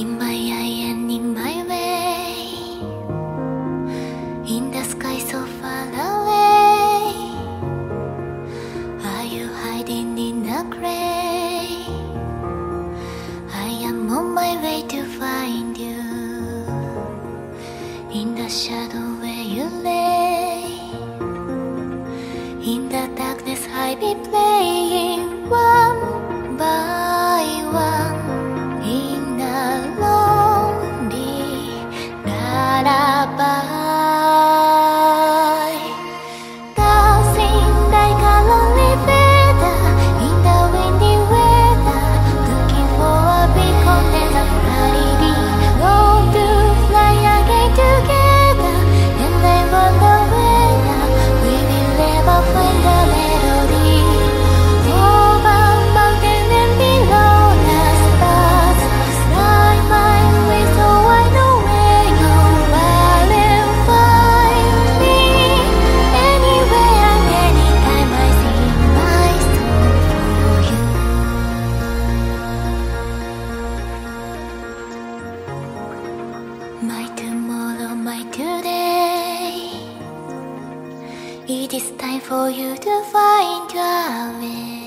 In my eye and in my way, in the sky so far away, are you hiding in the gray? I am on my way to find you in the shadow where you lay. In the darkness, I be playing It is time for you to find your way.